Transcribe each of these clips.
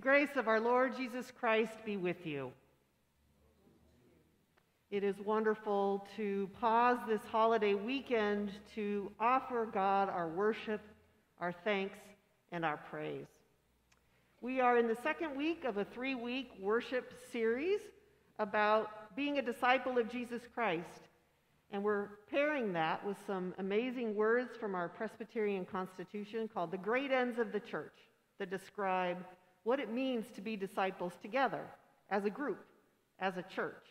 The grace of our Lord Jesus Christ be with you. It is wonderful to pause this holiday weekend to offer God our worship, our thanks, and our praise. We are in the second week of a three week worship series about being a disciple of Jesus Christ. And we're pairing that with some amazing words from our Presbyterian Constitution called the Great Ends of the Church that describe what it means to be disciples together as a group, as a church.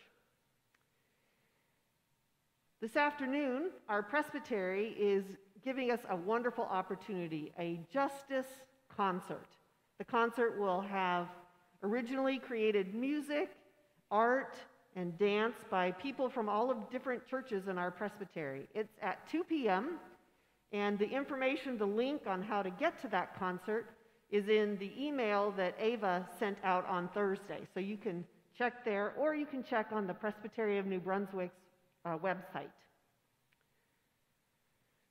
This afternoon, our presbytery is giving us a wonderful opportunity, a justice concert. The concert will have originally created music, art, and dance by people from all of different churches in our presbytery. It's at 2 p.m., and the information, the link on how to get to that concert is in the email that Ava sent out on Thursday. So you can check there, or you can check on the Presbytery of New Brunswick's uh, website.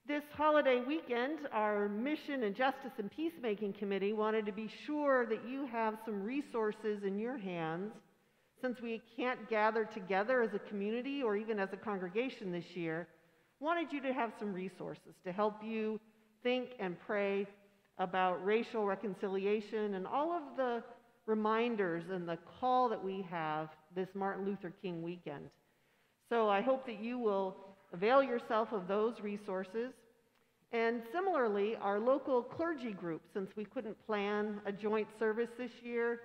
This holiday weekend, our Mission and Justice and Peacemaking Committee wanted to be sure that you have some resources in your hands since we can't gather together as a community or even as a congregation this year, wanted you to have some resources to help you think and pray about racial reconciliation and all of the reminders and the call that we have this Martin Luther King weekend. So I hope that you will avail yourself of those resources. And similarly, our local clergy group, since we couldn't plan a joint service this year,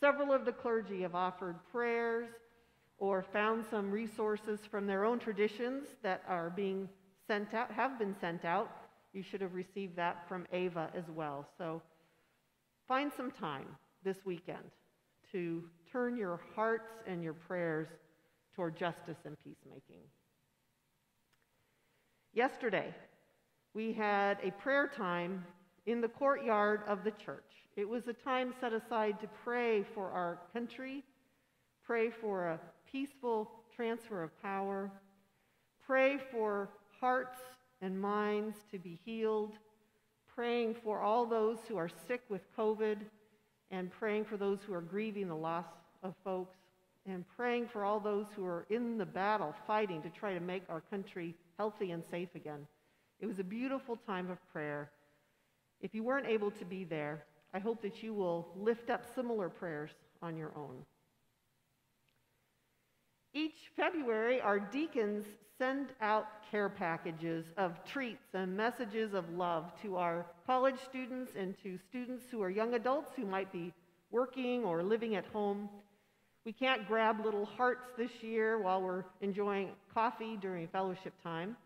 several of the clergy have offered prayers or found some resources from their own traditions that are being sent out, have been sent out you should have received that from Ava as well. So find some time this weekend to turn your hearts and your prayers toward justice and peacemaking. Yesterday, we had a prayer time in the courtyard of the church. It was a time set aside to pray for our country, pray for a peaceful transfer of power, pray for hearts and minds to be healed, praying for all those who are sick with COVID, and praying for those who are grieving the loss of folks, and praying for all those who are in the battle fighting to try to make our country healthy and safe again. It was a beautiful time of prayer. If you weren't able to be there, I hope that you will lift up similar prayers on your own. Each February, our deacons send out care packages of treats and messages of love to our college students and to students who are young adults who might be working or living at home. We can't grab little hearts this year while we're enjoying coffee during fellowship time.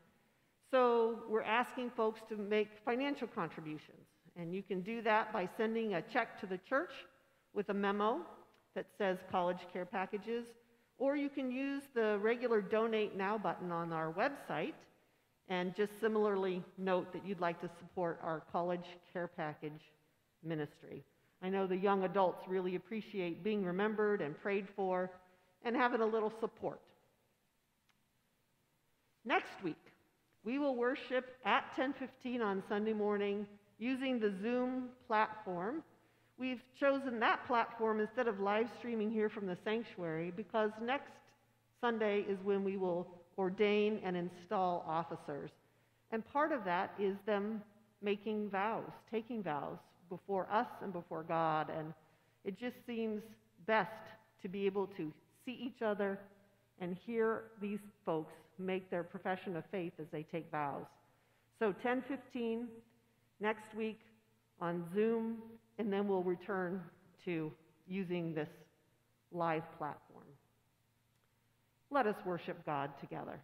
So we're asking folks to make financial contributions. And you can do that by sending a check to the church with a memo that says college care packages or you can use the regular Donate Now button on our website and just similarly note that you'd like to support our college care package ministry. I know the young adults really appreciate being remembered and prayed for and having a little support. Next week, we will worship at 10:15 on Sunday morning using the Zoom platform We've chosen that platform instead of live streaming here from the sanctuary because next Sunday is when we will ordain and install officers. And part of that is them making vows, taking vows before us and before God. And it just seems best to be able to see each other and hear these folks make their profession of faith as they take vows. So 1015 next week on Zoom and then we'll return to using this live platform. Let us worship God together.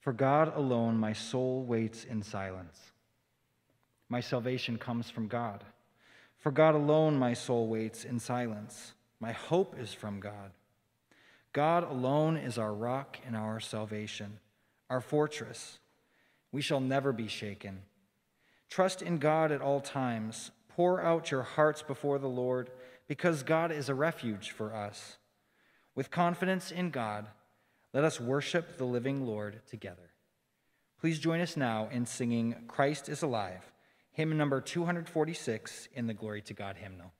For God alone my soul waits in silence. My salvation comes from God. For God alone my soul waits in silence. My hope is from God. God alone is our rock and our salvation, our fortress. We shall never be shaken. Trust in God at all times. Pour out your hearts before the Lord, because God is a refuge for us. With confidence in God, let us worship the living Lord together. Please join us now in singing Christ is Alive, hymn number 246 in the Glory to God hymnal.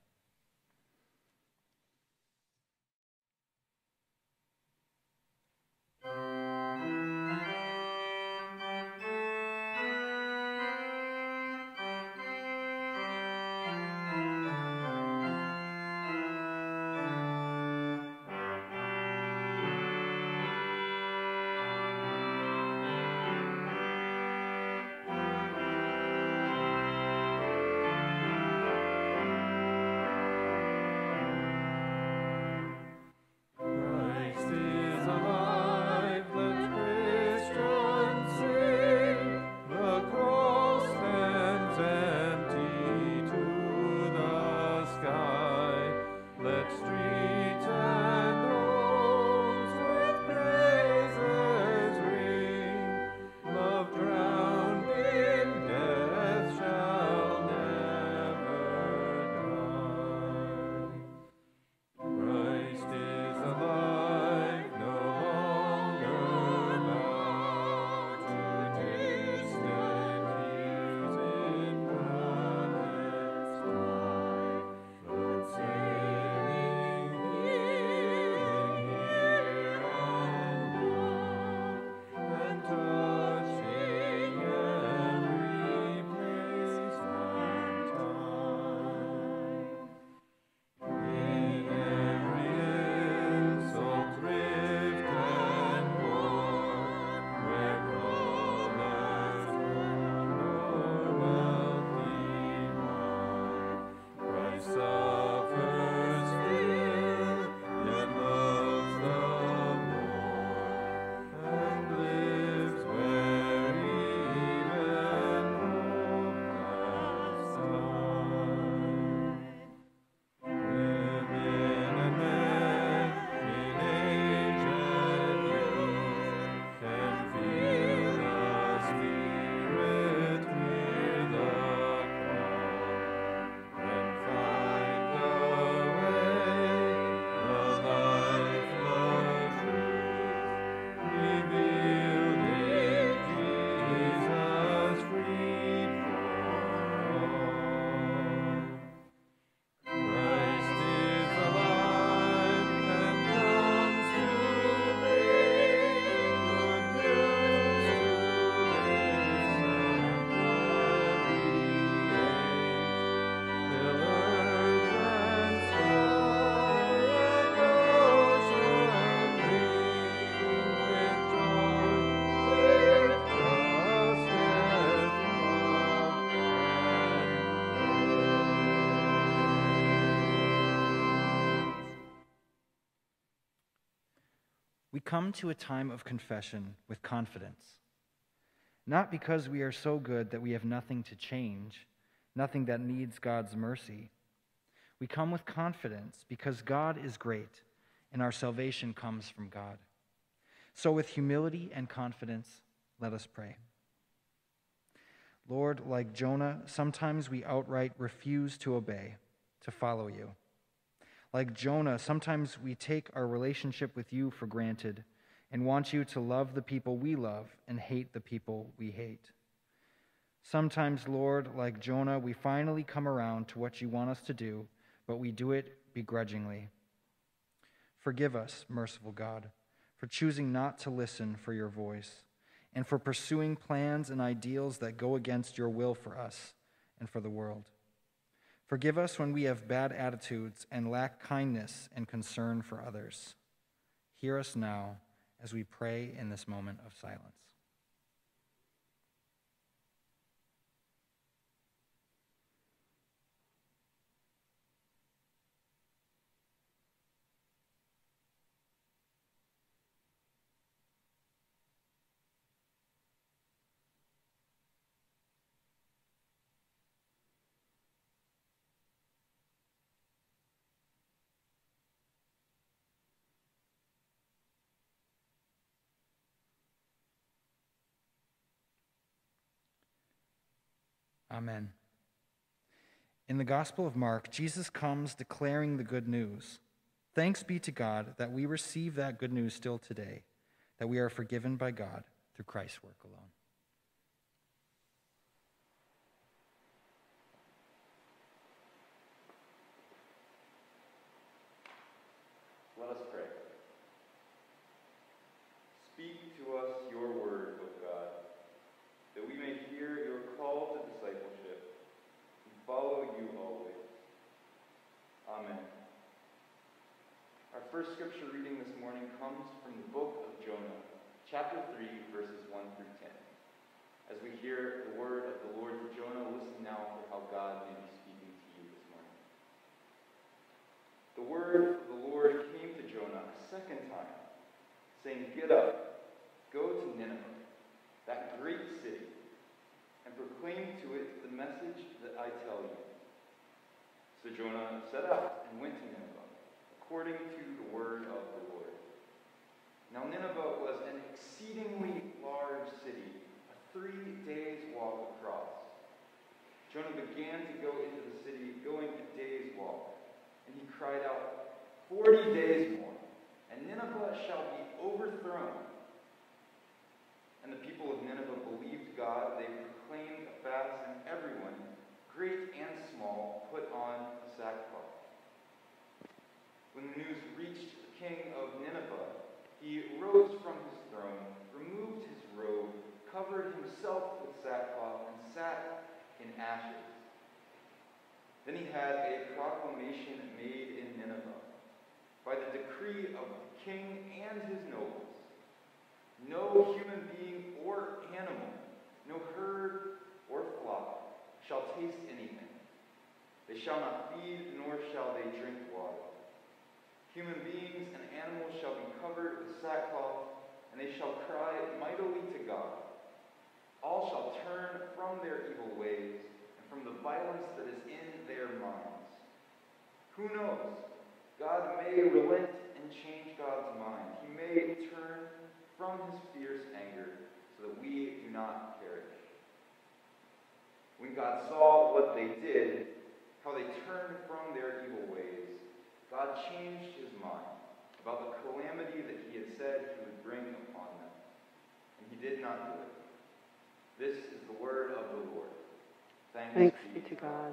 Come to a time of confession with confidence. Not because we are so good that we have nothing to change, nothing that needs God's mercy. We come with confidence because God is great and our salvation comes from God. So, with humility and confidence, let us pray. Lord, like Jonah, sometimes we outright refuse to obey, to follow you. Like Jonah, sometimes we take our relationship with you for granted and want you to love the people we love and hate the people we hate. Sometimes, Lord, like Jonah, we finally come around to what you want us to do, but we do it begrudgingly. Forgive us, merciful God, for choosing not to listen for your voice and for pursuing plans and ideals that go against your will for us and for the world. Forgive us when we have bad attitudes and lack kindness and concern for others. Hear us now as we pray in this moment of silence. Amen. In the Gospel of Mark, Jesus comes declaring the good news. Thanks be to God that we receive that good news still today, that we are forgiven by God through Christ's work alone. Comes from the book of Jonah, chapter 3, verses 1 through 10. As we hear the word of the Lord to Jonah, listen now for how God may be speaking to you this morning. The word of the Lord came to Jonah a second time, saying, Get up, go to Nineveh, that great city, and proclaim to it the message that I tell you. So Jonah set out and went to Nineveh, according to the word of the Lord. Now Nineveh was an exceedingly large city, a three days' walk across. Jonah began to go into the city, going a day's walk, and he cried out, Forty days more, and Nineveh shall be overthrown. And the people of Nineveh believed God. They proclaimed a fast, and everyone, great and small, put on sackcloth. When the news reached the king of Nineveh, he rose from his throne, removed his robe, covered himself with sackcloth, and sat in ashes. Then he had a proclamation made in Nineveh by the decree of the king and his nobles. No human being or animal, no herd or flock shall taste anything. They shall not feed, nor shall they drink water. Human beings and animals shall be covered with sackcloth, and they shall cry mightily to God. All shall turn from their evil ways and from the violence that is in their minds. Who knows? God may relent and change God's mind. He may turn from his fierce anger so that we do not perish. When God saw what they did, how they turned from God changed his mind about the calamity that he had said he would bring upon them. And he did not do it. This is the word of the Lord. Thanks, Thanks be to God.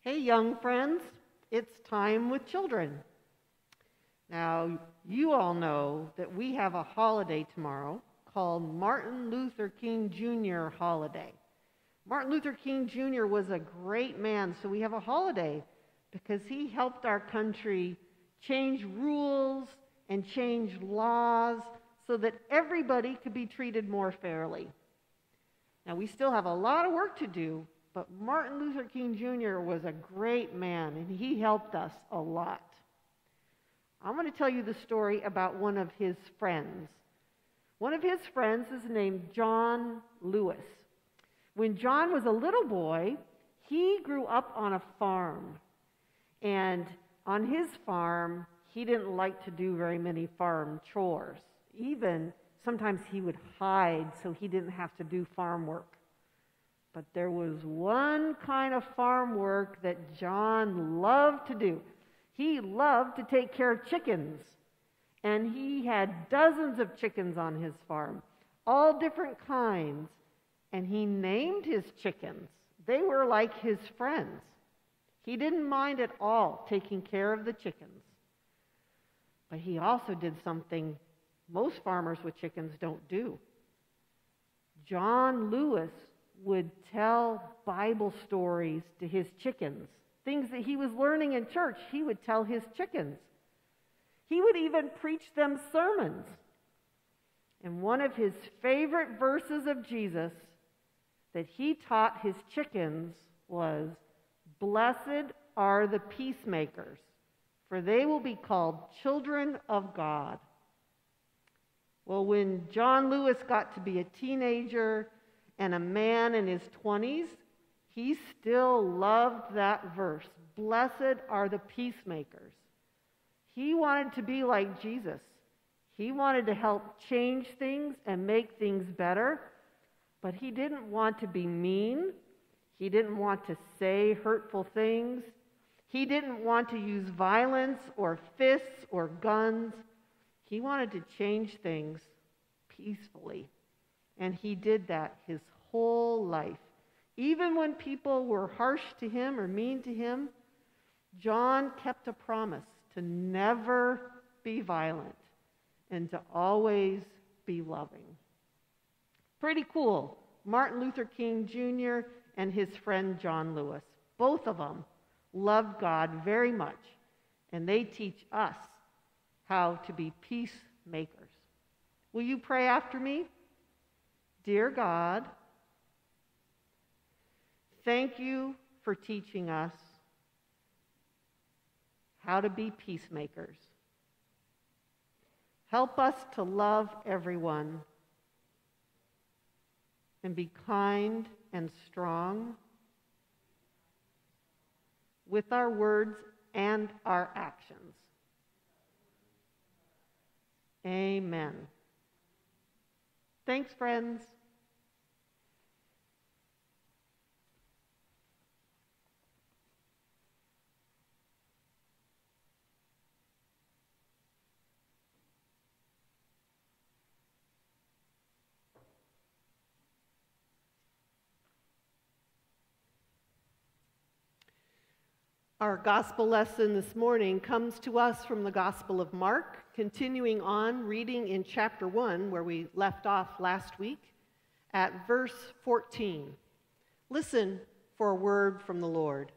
Hey, young friends, it's time with children. Now, you all know that we have a holiday tomorrow called Martin Luther King Jr. holiday. Martin Luther King Jr. was a great man, so we have a holiday because he helped our country change rules and change laws so that everybody could be treated more fairly. Now, we still have a lot of work to do, but Martin Luther King Jr. was a great man and he helped us a lot. I'm going to tell you the story about one of his friends. One of his friends is named John Lewis. When John was a little boy, he grew up on a farm. And on his farm, he didn't like to do very many farm chores. Even sometimes he would hide so he didn't have to do farm work. But there was one kind of farm work that John loved to do. He loved to take care of chickens. And he had dozens of chickens on his farm, all different kinds. And he named his chickens. They were like his friends. He didn't mind at all taking care of the chickens. But he also did something most farmers with chickens don't do. John Lewis would tell Bible stories to his chickens. Things that he was learning in church, he would tell his chickens. He would even preach them sermons. And one of his favorite verses of Jesus that he taught his chickens was Blessed are the peacemakers, for they will be called children of God. Well, when John Lewis got to be a teenager and a man in his 20s, he still loved that verse. Blessed are the peacemakers. He wanted to be like Jesus. He wanted to help change things and make things better, but he didn't want to be mean. He didn't want to say hurtful things. He didn't want to use violence or fists or guns. He wanted to change things peacefully. And he did that his whole life. Even when people were harsh to him or mean to him, John kept a promise to never be violent and to always be loving. Pretty cool. Martin Luther King Jr. and his friend John Lewis. Both of them loved God very much, and they teach us how to be peacemakers. Will you pray after me? Dear God, thank you for teaching us how to be peacemakers. Help us to love everyone and be kind and strong with our words and our actions. Amen. Thanks, friends. Our gospel lesson this morning comes to us from the Gospel of Mark, continuing on reading in chapter 1, where we left off last week, at verse 14. Listen for a word from the Lord.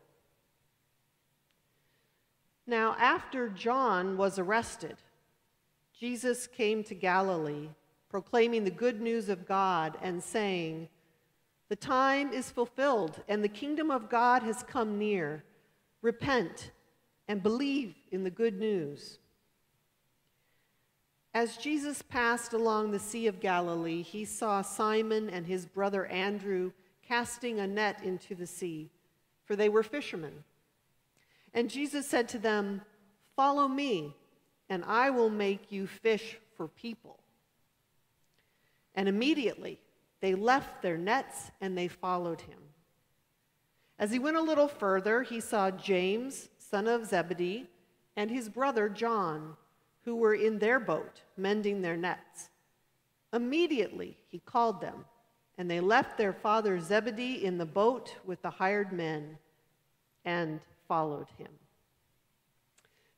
Now, after John was arrested, Jesus came to Galilee, proclaiming the good news of God and saying, The time is fulfilled, and the kingdom of God has come near. Repent and believe in the good news. As Jesus passed along the Sea of Galilee, he saw Simon and his brother Andrew casting a net into the sea, for they were fishermen. And Jesus said to them, Follow me, and I will make you fish for people. And immediately they left their nets and they followed him. As he went a little further, he saw James, son of Zebedee, and his brother John, who were in their boat, mending their nets. Immediately he called them, and they left their father Zebedee in the boat with the hired men and followed him.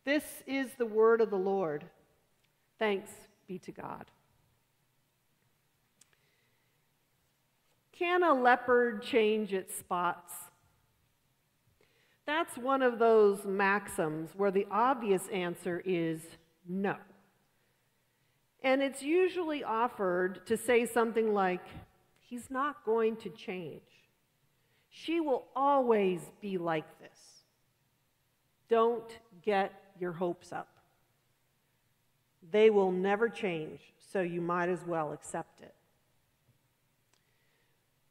This is the word of the Lord. Thanks be to God. Can a leopard change its spots? That's one of those maxims where the obvious answer is no. And it's usually offered to say something like, He's not going to change. She will always be like this. Don't get your hopes up. They will never change, so you might as well accept it.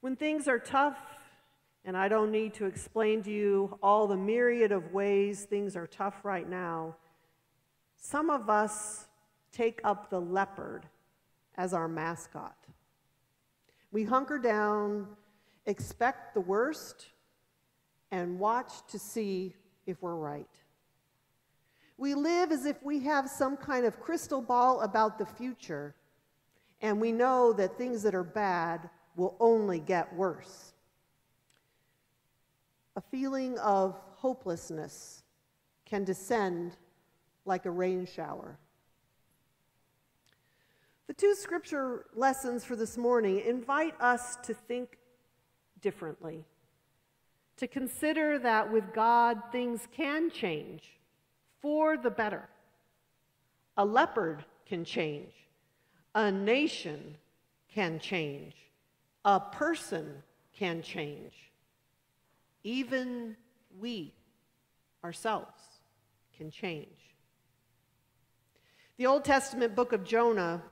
When things are tough and I don't need to explain to you all the myriad of ways things are tough right now. Some of us take up the leopard as our mascot. We hunker down, expect the worst, and watch to see if we're right. We live as if we have some kind of crystal ball about the future, and we know that things that are bad will only get worse a feeling of hopelessness can descend like a rain shower. The two scripture lessons for this morning invite us to think differently, to consider that with God things can change for the better. A leopard can change, a nation can change, a person can change. Even we ourselves can change. The Old Testament book of Jonah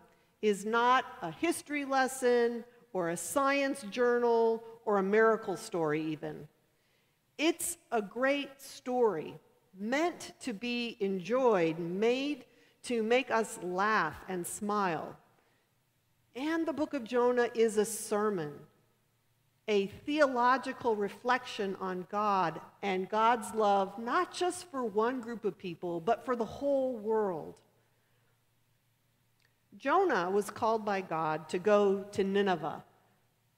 is not a history lesson or a science journal or a miracle story, even. It's a great story meant to be enjoyed, made to make us laugh and smile. And the book of Jonah is a sermon a theological reflection on God and God's love, not just for one group of people, but for the whole world. Jonah was called by God to go to Nineveh,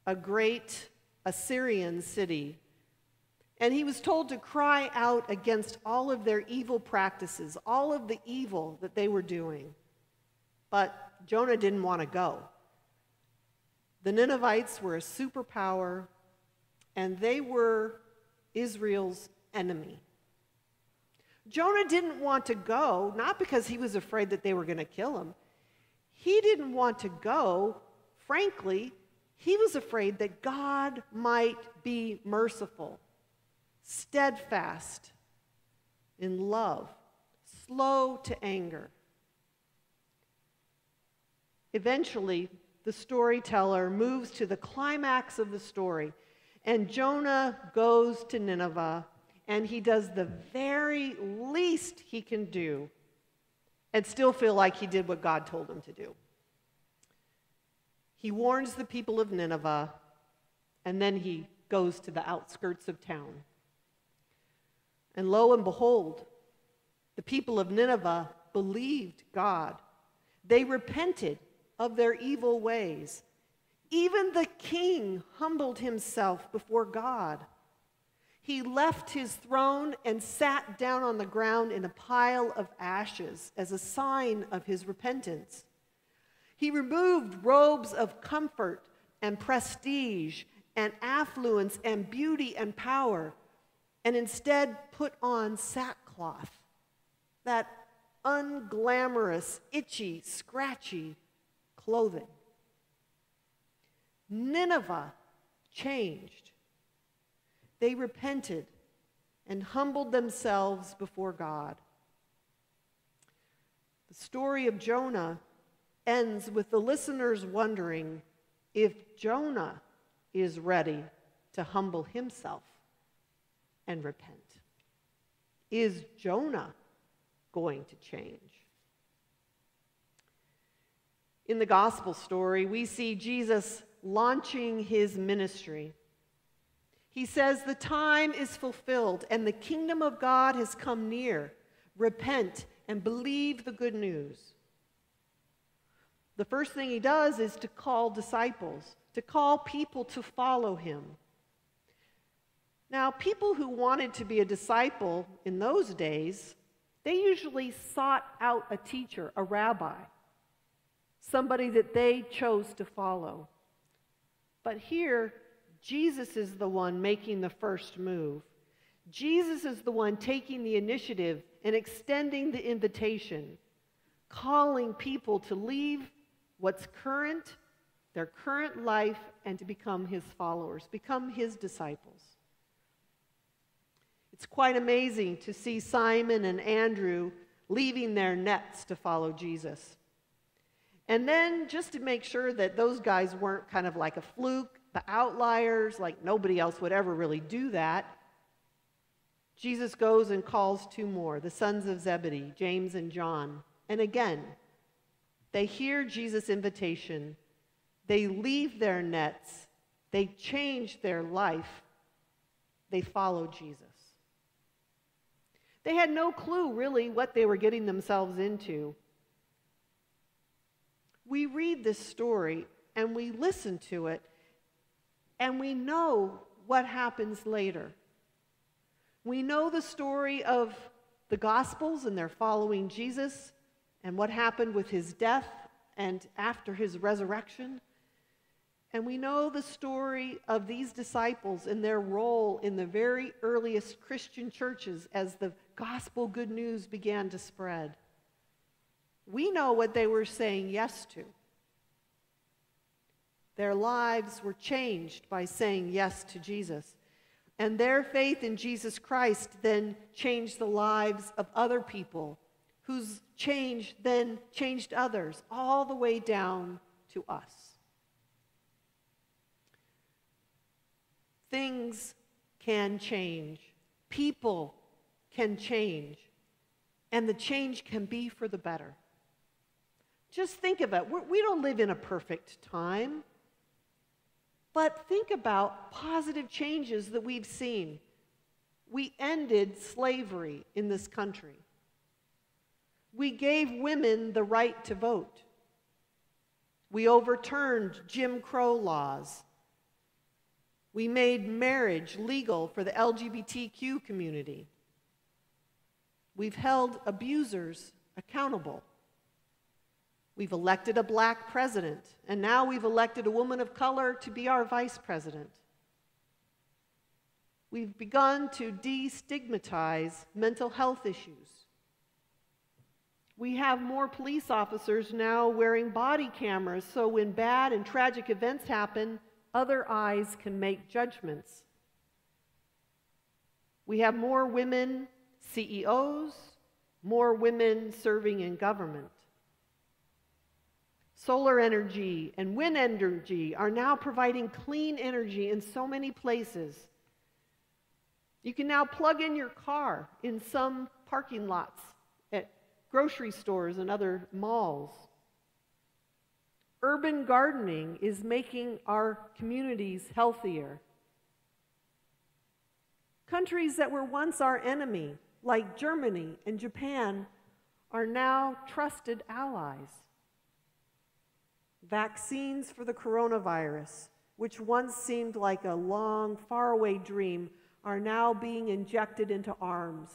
a great Assyrian city. And he was told to cry out against all of their evil practices, all of the evil that they were doing. But Jonah didn't want to go. The Ninevites were a superpower, and they were Israel's enemy. Jonah didn't want to go, not because he was afraid that they were going to kill him. He didn't want to go, frankly, he was afraid that God might be merciful, steadfast in love, slow to anger. Eventually, the storyteller moves to the climax of the story, and Jonah goes to Nineveh, and he does the very least he can do and still feel like he did what God told him to do. He warns the people of Nineveh, and then he goes to the outskirts of town. And lo and behold, the people of Nineveh believed God. They repented of their evil ways. Even the king humbled himself before God. He left his throne and sat down on the ground in a pile of ashes as a sign of his repentance. He removed robes of comfort and prestige and affluence and beauty and power and instead put on sackcloth, that unglamorous, itchy, scratchy clothing. Nineveh changed. They repented and humbled themselves before God. The story of Jonah ends with the listeners wondering if Jonah is ready to humble himself and repent. Is Jonah going to change? In the gospel story, we see Jesus launching his ministry. He says, The time is fulfilled and the kingdom of God has come near. Repent and believe the good news. The first thing he does is to call disciples, to call people to follow him. Now, people who wanted to be a disciple in those days, they usually sought out a teacher, a rabbi, somebody that they chose to follow. But here, Jesus is the one making the first move. Jesus is the one taking the initiative and extending the invitation, calling people to leave what's current, their current life, and to become his followers, become his disciples. It's quite amazing to see Simon and Andrew leaving their nets to follow Jesus. And then, just to make sure that those guys weren't kind of like a fluke, the outliers, like nobody else would ever really do that, Jesus goes and calls two more, the sons of Zebedee, James and John. And again, they hear Jesus' invitation, they leave their nets, they change their life, they follow Jesus. They had no clue, really, what they were getting themselves into. We read this story and we listen to it, and we know what happens later. We know the story of the Gospels, and they're following Jesus and what happened with his death and after his resurrection. And we know the story of these disciples and their role in the very earliest Christian churches as the gospel good news began to spread. We know what they were saying yes to. Their lives were changed by saying yes to Jesus. And their faith in Jesus Christ then changed the lives of other people whose change then changed others, all the way down to us. Things can change, people can change, and the change can be for the better. Just think of it. We're, we do not live in a perfect time, but think about positive changes that we've seen. We ended slavery in this country. We gave women the right to vote. We overturned Jim Crow laws. We made marriage legal for the LGBTQ community. We've held abusers accountable. We've elected a black president, and now we've elected a woman of color to be our vice president. We've begun to destigmatize mental health issues. We have more police officers now wearing body cameras so when bad and tragic events happen, other eyes can make judgments. We have more women CEOs, more women serving in government. Solar energy and wind energy are now providing clean energy in so many places. You can now plug in your car in some parking lots at grocery stores and other malls. Urban gardening is making our communities healthier. Countries that were once our enemy, like Germany and Japan, are now trusted allies. Vaccines for the coronavirus, which once seemed like a long, faraway dream, are now being injected into arms.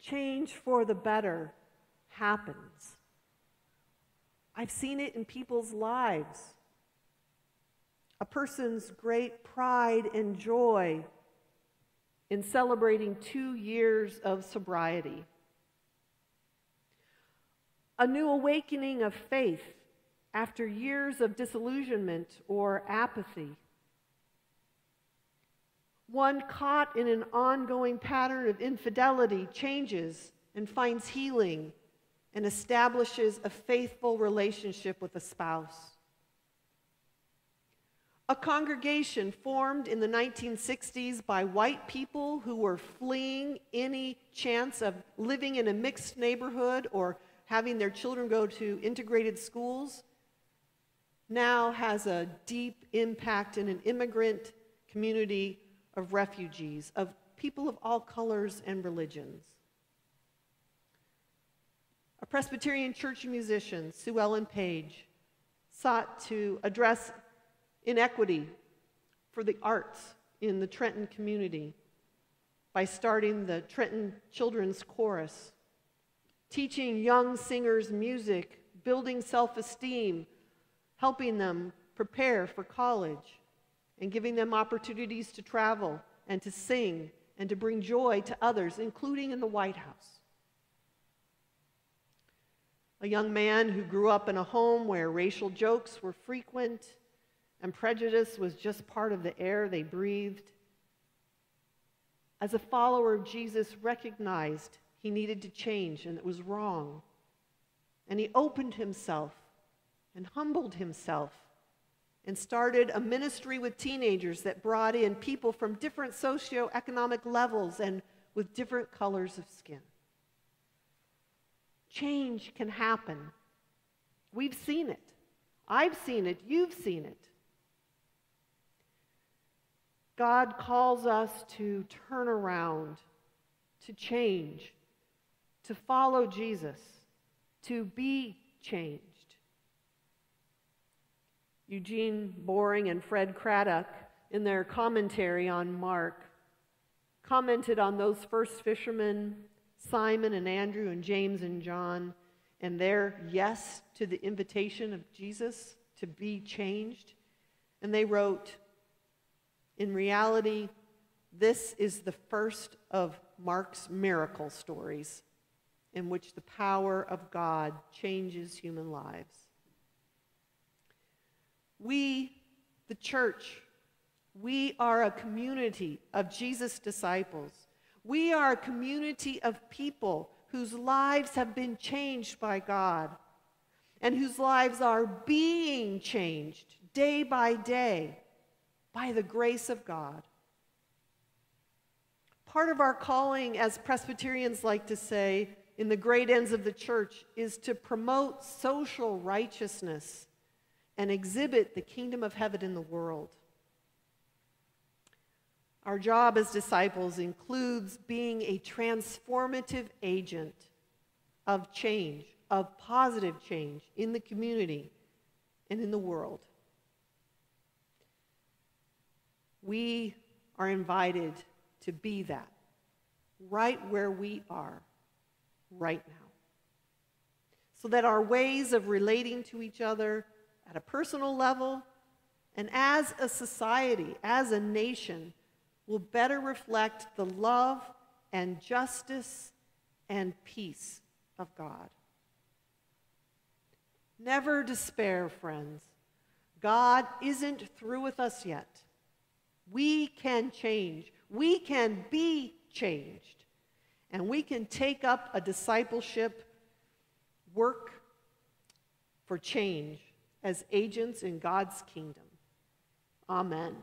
Change for the better happens. I've seen it in people's lives. A person's great pride and joy in celebrating two years of sobriety. A new awakening of faith after years of disillusionment or apathy. One caught in an ongoing pattern of infidelity changes and finds healing and establishes a faithful relationship with a spouse. A congregation formed in the 1960s by white people who were fleeing any chance of living in a mixed neighborhood or having their children go to integrated schools now has a deep impact in an immigrant community of refugees, of people of all colors and religions. A Presbyterian church musician, Sue Ellen Page, sought to address inequity for the arts in the Trenton community by starting the Trenton Children's Chorus, teaching young singers music, building self esteem, helping them prepare for college, and giving them opportunities to travel and to sing and to bring joy to others, including in the White House. A young man who grew up in a home where racial jokes were frequent and prejudice was just part of the air they breathed. As a follower of Jesus, recognized he needed to change and it was wrong. And he opened himself and humbled himself and started a ministry with teenagers that brought in people from different socioeconomic levels and with different colors of skin. Change can happen. We've seen it. I've seen it. You've seen it. God calls us to turn around, to change, to follow Jesus, to be changed. Eugene Boring and Fred Craddock, in their commentary on Mark, commented on those first fishermen, Simon and Andrew and James and John, and their yes to the invitation of Jesus to be changed. And they wrote, in reality, this is the first of Mark's miracle stories in which the power of God changes human lives. We, the church, we are a community of Jesus' disciples. We are a community of people whose lives have been changed by God and whose lives are being changed day by day by the grace of God. Part of our calling, as Presbyterians like to say, in the great ends of the church, is to promote social righteousness and exhibit the kingdom of heaven in the world. Our job as disciples includes being a transformative agent of change, of positive change in the community and in the world. We are invited to be that right where we are right now. so that our ways of relating to each other at a personal level and as a society, as a nation, will better reflect the love and justice and peace of God. Never despair, friends. God isn't through with us yet. We can change. We can be changed. And we can take up a discipleship work for change as agents in God's kingdom. Amen.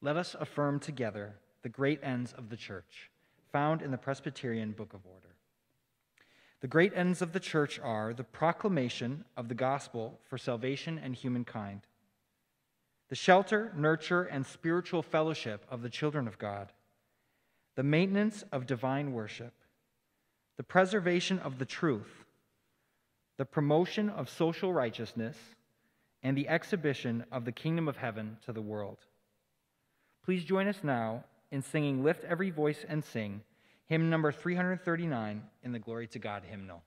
Let us affirm together the great ends of the church, found in the Presbyterian Book of Order. The great ends of the church are the proclamation of the gospel for salvation and humankind, the shelter, nurture, and spiritual fellowship of the children of God, the maintenance of divine worship, the preservation of the truth, the promotion of social righteousness, and the exhibition of the kingdom of heaven to the world. Please join us now in singing Lift Every Voice and Sing, hymn number 339 in the Glory to God hymnal.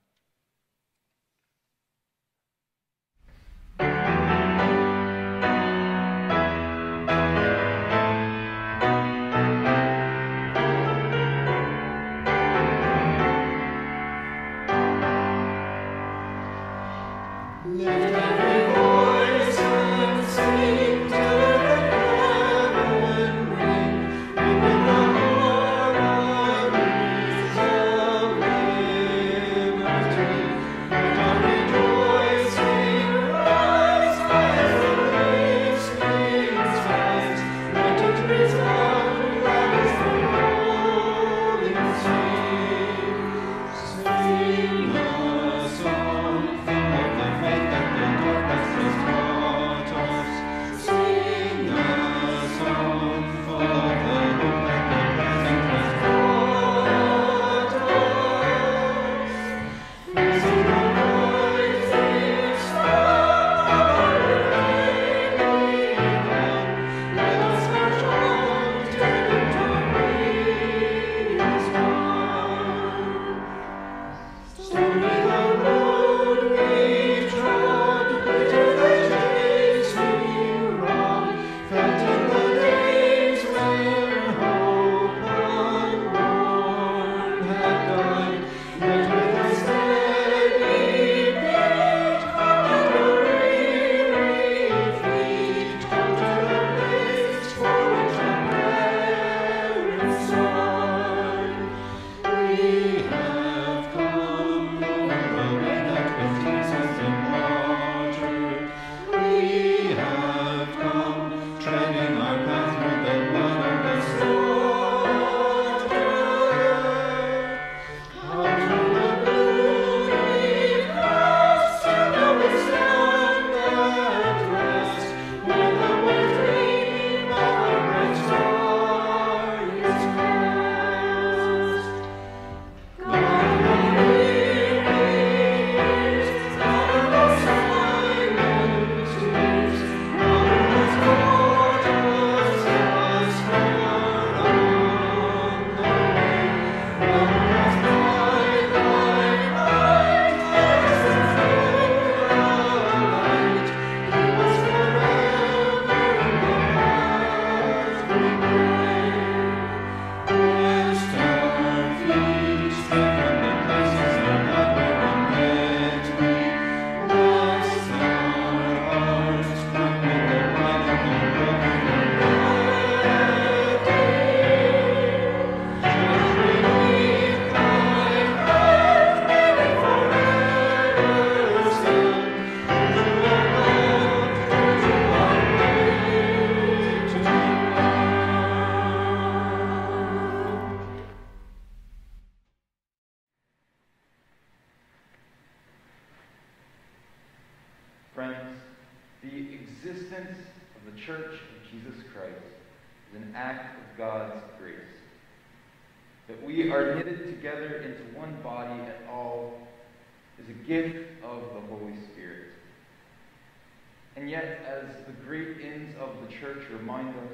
church remind us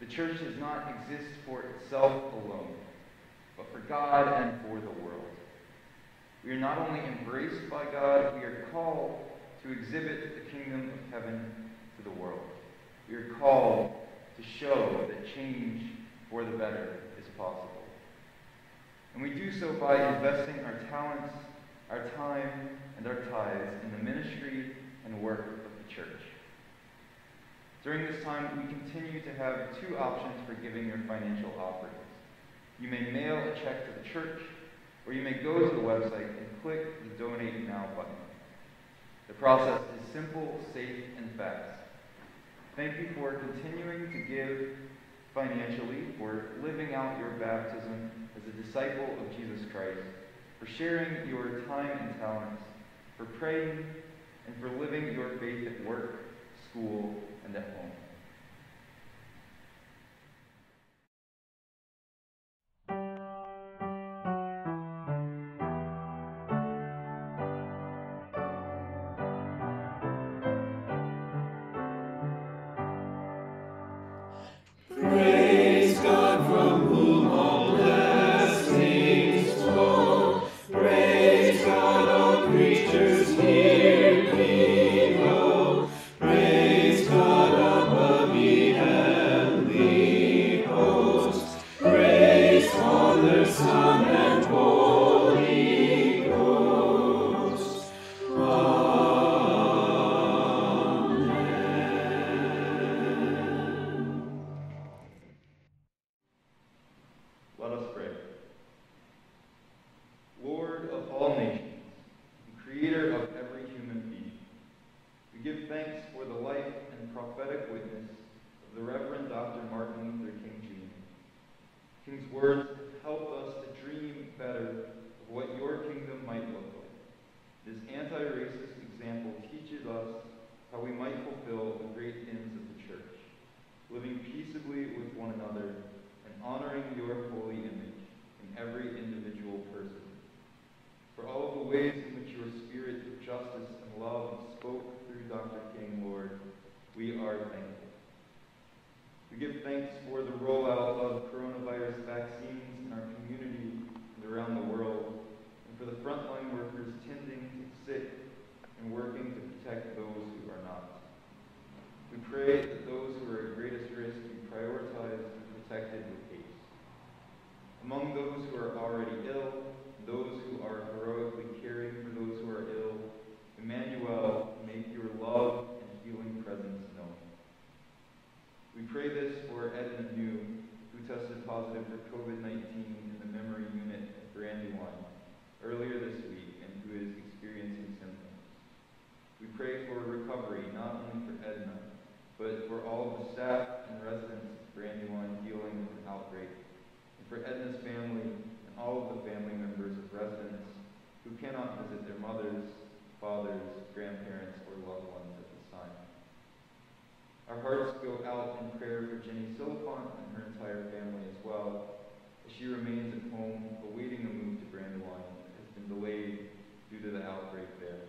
the church does not exist for itself alone, but for God and for the world. We are not only embraced by God, we are called to exhibit the kingdom of heaven to the world. We are called to show that change for the better is possible. And we do so by investing our talents, our time, and our tithes in the ministry and work during this time, we continue to have two options for giving your financial offerings. You may mail a check to the church, or you may go to the website and click the Donate Now button. The process is simple, safe, and fast. Thank you for continuing to give financially, for living out your baptism as a disciple of Jesus Christ, for sharing your time and talents, for praying, and for living your faith at work, school, and their home. spoke through Dr. King, Lord, we are thankful. We give thanks for the rollout of coronavirus vaccines in our community and around the world, and for the frontline workers tending to the sick and working to protect those who are not. We pray that those who are at greatest risk be prioritized and protected with haste. Among those who are already ill, those who are heroically caring for those who pray this for Edna Hume, who tested positive for COVID-19 in the memory unit at Brandywine earlier this week and who is experiencing symptoms. We pray for recovery not only for Edna, but for all of the staff and residents of Brandywine dealing with the outbreak, and for Edna's family and all of the family members of residents who cannot visit their mothers, fathers, grandparents, or loved ones. Our hearts go out in prayer for Jenny Silipont and her entire family as well, as she remains at home awaiting a move to Brandywine and has been delayed due to the outbreak there.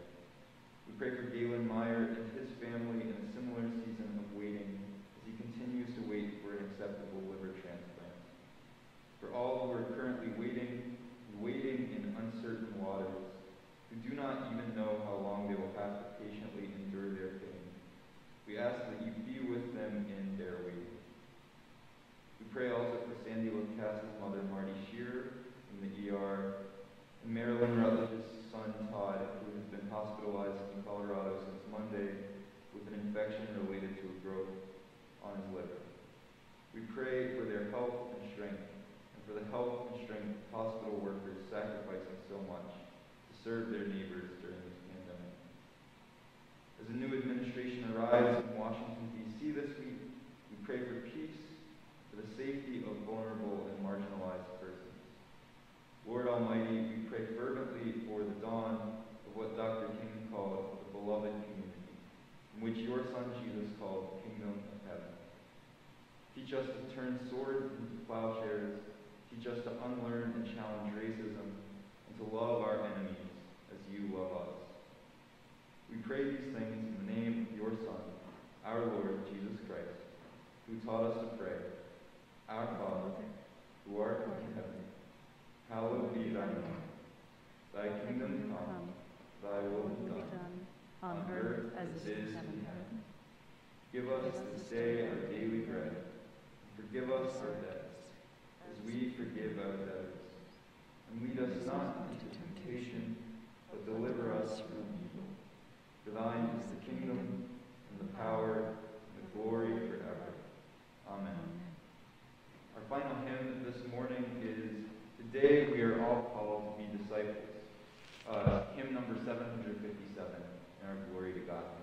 We pray for Galen Meyer and his family in a similar season of waiting as he continues to wait for an acceptable liver transplant. For all who are currently waiting, waiting in uncertain waters, who do not even know how long they will have to patiently this morning is Today We Are All Called to Be Disciples, uh, hymn number 757, in our Glory to God.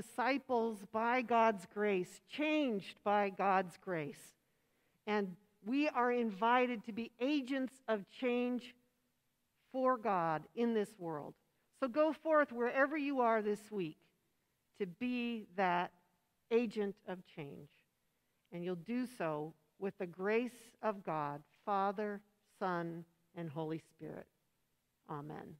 Disciples by God's grace, changed by God's grace. And we are invited to be agents of change for God in this world. So go forth wherever you are this week to be that agent of change. And you'll do so with the grace of God, Father, Son, and Holy Spirit. Amen.